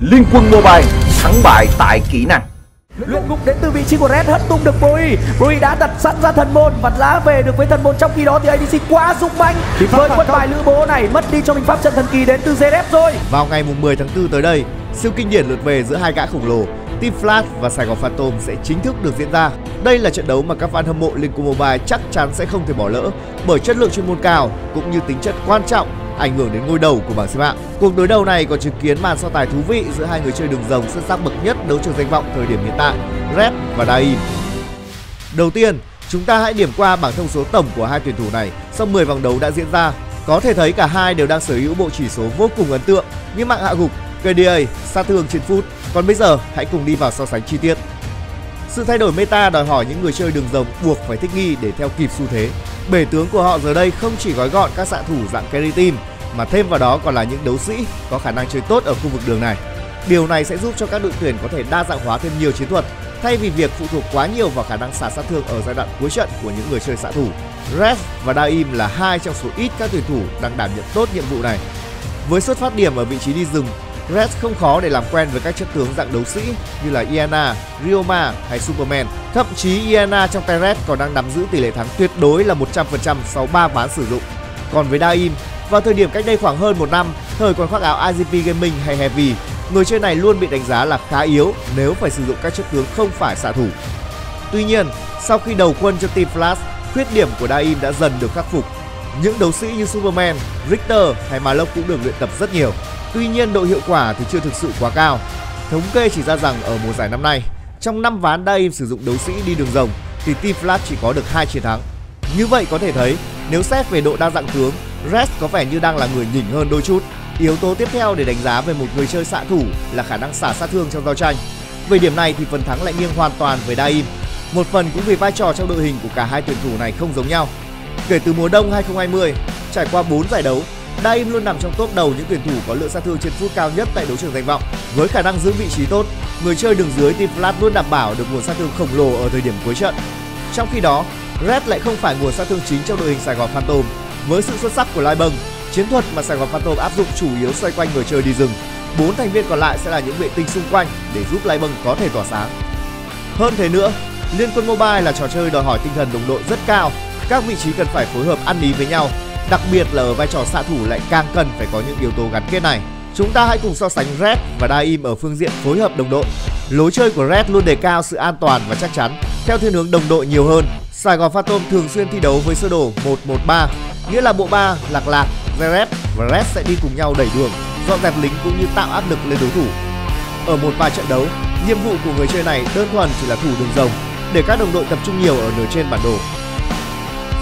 Liên quân Mobile thắng bại tại kỹ năng. Luyện ngục đến từ vị trí của Red hất tung được Bui Bui đã đặt sẵn ra thần môn và lá về được với thần môn. Trong khi đó thì ADC quá dũng mãnh với quân bài lữ bố này mất đi cho mình pháp trận thần kỳ đến từ ZF rồi. Vào ngày mùng 10 tháng 4 tới đây, siêu kinh điển lượt về giữa hai gã khổng lồ Team Flash và Sài Gòn Phantom sẽ chính thức được diễn ra. Đây là trận đấu mà các fan hâm mộ Liên Quân Mobile chắc chắn sẽ không thể bỏ lỡ bởi chất lượng chuyên môn cao cũng như tính chất quan trọng ảnh hưởng đến ngôi đầu của bảng xếp hạng. Cuộc đối đầu này còn chứng kiến màn so tài thú vị giữa hai người chơi đường rồng xuất sắc bậc nhất đấu trường danh vọng thời điểm hiện tại, Red và Dain. Đầu tiên, chúng ta hãy điểm qua bảng thông số tổng của hai tuyển thủ này sau 10 vòng đấu đã diễn ra. Có thể thấy cả hai đều đang sở hữu bộ chỉ số vô cùng ấn tượng như mạng hạ gục, KDA, sát thương trên phút. Còn bây giờ, hãy cùng đi vào so sánh chi tiết. Sự thay đổi meta đòi hỏi những người chơi đường rồng buộc phải thích nghi để theo kịp xu thế. Bể tướng của họ giờ đây không chỉ gói gọn các xạ thủ dạng carry team mà thêm vào đó còn là những đấu sĩ có khả năng chơi tốt ở khu vực đường này. Điều này sẽ giúp cho các đội tuyển có thể đa dạng hóa thêm nhiều chiến thuật thay vì việc phụ thuộc quá nhiều vào khả năng xả sát thương ở giai đoạn cuối trận của những người chơi xạ thủ. Ref và Daim là hai trong số ít các tuyển thủ đang đảm nhận tốt nhiệm vụ này. Với xuất phát điểm ở vị trí đi rừng, Red không khó để làm quen với các chất tướng dạng đấu sĩ như là Iana, Ryoma hay Superman. Thậm chí Iana trong tay Red còn đang nắm giữ tỷ lệ thắng tuyệt đối là 100% sau 3 ván sử dụng. Còn với Daim, vào thời điểm cách đây khoảng hơn một năm, thời còn khoác áo IGP Gaming hay Heavy, người chơi này luôn bị đánh giá là khá yếu nếu phải sử dụng các chất tướng không phải xạ thủ. Tuy nhiên, sau khi đầu quân cho Team Flash, khuyết điểm của Daim đã dần được khắc phục. Những đấu sĩ như Superman, Richter hay Malok cũng được luyện tập rất nhiều. Tuy nhiên độ hiệu quả thì chưa thực sự quá cao. Thống kê chỉ ra rằng ở mùa giải năm nay, trong 5 ván Daim sử dụng đấu sĩ đi đường rồng thì Team Flash chỉ có được hai chiến thắng. Như vậy có thể thấy, nếu xét về độ đa dạng tướng, Rest có vẻ như đang là người nhỉnh hơn đôi chút. Yếu tố tiếp theo để đánh giá về một người chơi xạ thủ là khả năng xả sát thương trong giao tranh. Về điểm này thì phần thắng lại nghiêng hoàn toàn về Daim. Một phần cũng vì vai trò trong đội hình của cả hai tuyển thủ này không giống nhau. Kể từ mùa đông 2020, trải qua 4 giải đấu, Daim luôn nằm trong top đầu những tuyển thủ có lượng sát thương trên phút cao nhất tại đấu trường danh vọng. Với khả năng giữ vị trí tốt, người chơi đường dưới Team Flat luôn đảm bảo được nguồn sát thương khổng lồ ở thời điểm cuối trận. Trong khi đó, Red lại không phải nguồn sát thương chính trong đội hình Sài Gòn Phantom. Với sự xuất sắc của Lai Bâng, chiến thuật mà Sài Gòn Phantom áp dụng chủ yếu xoay quanh người chơi đi rừng. Bốn thành viên còn lại sẽ là những vệ tinh xung quanh để giúp Lai Bâng có thể tỏa sáng. Hơn thế nữa, Liên quân Mobile là trò chơi đòi hỏi tinh thần đồng đội rất cao. Các vị trí cần phải phối hợp ăn ý với nhau, đặc biệt là ở vai trò xạ thủ lại càng cần phải có những yếu tố gắn kết này. Chúng ta hãy cùng so sánh Red và Daim ở phương diện phối hợp đồng đội. Lối chơi của Red luôn đề cao sự an toàn và chắc chắn, theo thiên hướng đồng đội nhiều hơn. Sài Gòn Phantom thường xuyên thi đấu với sơ đồ 113, nghĩa là bộ ba Lạc Lạc, Zeref và Red sẽ đi cùng nhau đẩy đường, dọn dẹp lính cũng như tạo áp lực lên đối thủ. Ở một vài trận đấu, nhiệm vụ của người chơi này đơn thuần chỉ là thủ đường rồng để các đồng đội tập trung nhiều ở nửa trên bản đồ.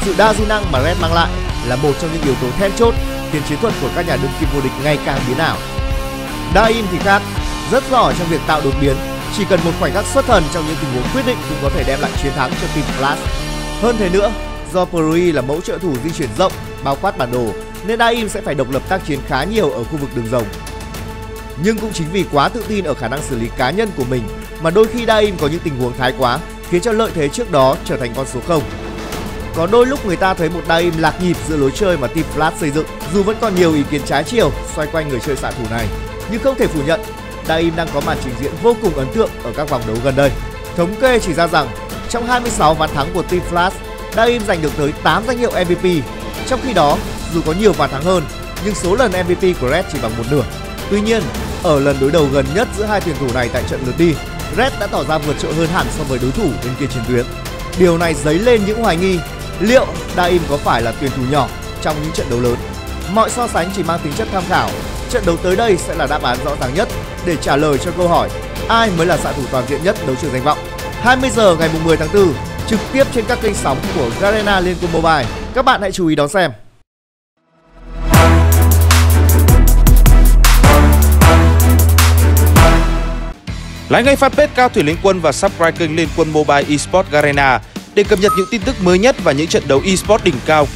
Sự đa di năng mà Red mang lại là một trong những yếu tố then chốt khiến chiến thuật của các nhà đương kim vô địch ngày càng biến ảo. Dain thì khác, rất giỏi trong việc tạo đột biến, chỉ cần một khoảnh khắc xuất thần trong những tình huống quyết định cũng có thể đem lại chiến thắng cho team Flash. Hơn thế nữa, do Perui là mẫu trợ thủ di chuyển rộng, bao quát bản đồ, nên Daim sẽ phải độc lập tác chiến khá nhiều ở khu vực đường rồng. Nhưng cũng chính vì quá tự tin ở khả năng xử lý cá nhân của mình mà đôi khi Daim có những tình huống thái quá, khiến cho lợi thế trước đó trở thành con số 0. Có đôi lúc người ta thấy một Daim lạc nhịp giữa lối chơi mà Team Flash xây dựng, dù vẫn còn nhiều ý kiến trái chiều xoay quanh người chơi xạ thủ này. Nhưng không thể phủ nhận, Daim đang có màn trình diễn vô cùng ấn tượng ở các vòng đấu gần đây. Thống kê chỉ ra rằng trong 26 ván thắng của Team Flash, Daim giành được tới 8 danh hiệu MVP. Trong khi đó, dù có nhiều ván thắng hơn, nhưng số lần MVP của Red chỉ bằng một nửa. Tuy nhiên, ở lần đối đầu gần nhất giữa hai tuyển thủ này tại trận lượt đi, Red đã tỏ ra vượt trội hơn hẳn so với đối thủ bên kia chiến tuyến. Điều này dấy lên những hoài nghi liệu Daim có phải là tuyển thủ nhỏ trong những trận đấu lớn. Mọi so sánh chỉ mang tính chất tham khảo. Trận đấu tới đây sẽ là đáp án rõ ràng nhất để trả lời cho câu hỏi ai mới là xạ thủ toàn diện nhất đấu trường danh vọng. 20 giờ ngày 10 tháng 4 trực tiếp trên các kênh sóng của Garena Liên quân Mobile. Các bạn hãy chú ý đón xem. Lái ngay fanpage Cao Thủy Liên Quân và subscribe kênh Liên Quân Mobile Esports Garena để cập nhật những tin tức mới nhất và những trận đấu esports đỉnh cao.